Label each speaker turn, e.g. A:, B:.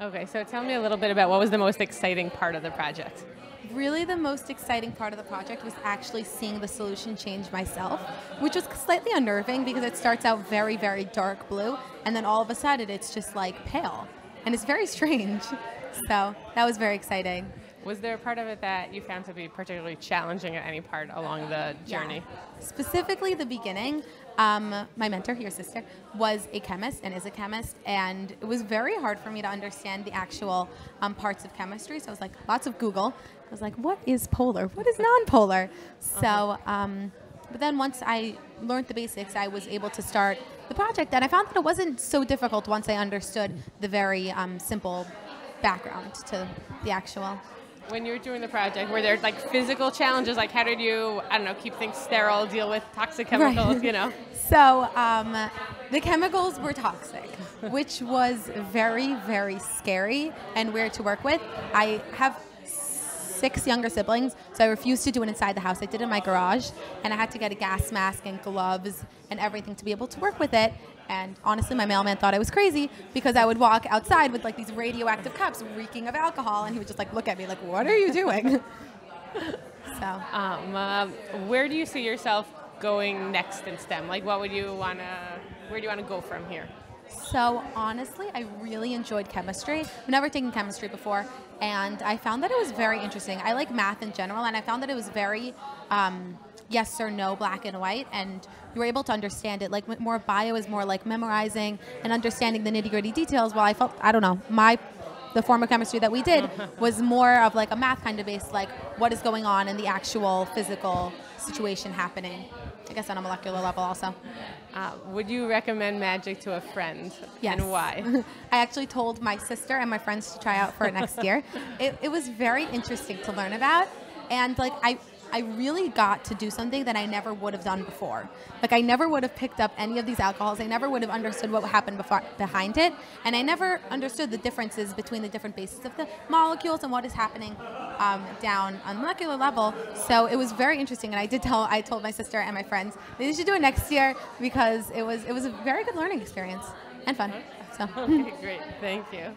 A: Okay, so tell me a little bit about what was the most exciting part of the project.
B: Really, the most exciting part of the project was actually seeing the solution change myself, which was slightly unnerving because it starts out very, very dark blue, and then all of a sudden it's just like pale. And it's very strange. So that was very exciting.
A: Was there a part of it that you found to be particularly challenging at any part along the journey?
B: Yeah. Specifically, the beginning. Um, my mentor, your sister, was a chemist and is a chemist, and it was very hard for me to understand the actual um, parts of chemistry. So I was like, lots of Google. I was like, what is polar? What is nonpolar? So, um, but then once I learned the basics, I was able to start the project, and I found that it wasn't so difficult once I understood the very um, simple background to the actual
A: when you were doing the project, were there like physical challenges? Like, how did you, I don't know, keep things sterile, deal with toxic chemicals, right. you know?
B: So, um, the chemicals were toxic, which was very, very scary and weird to work with. I have six younger siblings, so I refused to do it inside the house. I did it in my garage, and I had to get a gas mask and gloves and everything to be able to work with it. And honestly, my mailman thought I was crazy because I would walk outside with like these radioactive cups reeking of alcohol, and he would just like look at me like, "What are you doing?"
A: so, um, uh, where do you see yourself going next in STEM? Like, what would you wanna? Where do you want to go from here?
B: So honestly, I really enjoyed chemistry. I've never taken chemistry before, and I found that it was very interesting. I like math in general, and I found that it was very um, yes or no, black and white, and you were able to understand it. Like more bio is more like memorizing and understanding the nitty gritty details. While I felt, I don't know, my the form of chemistry that we did was more of like a math kind of base, like what is going on in the actual physical situation happening. I guess on a molecular level also.
A: Uh, would you recommend magic to a friend?
B: Yes.
A: And why?
B: I actually told my sister and my friends to try out for it next year. It, it was very interesting to learn about. And like I I really got to do something that I never would have done before. Like I never would have picked up any of these alcohols. I never would have understood what happened before, behind it, and I never understood the differences between the different bases of the molecules and what is happening um, down on molecular level. So it was very interesting, and I did tell I told my sister and my friends they should do it next year because it was it was a very good learning experience and fun. So
A: okay, great, thank you.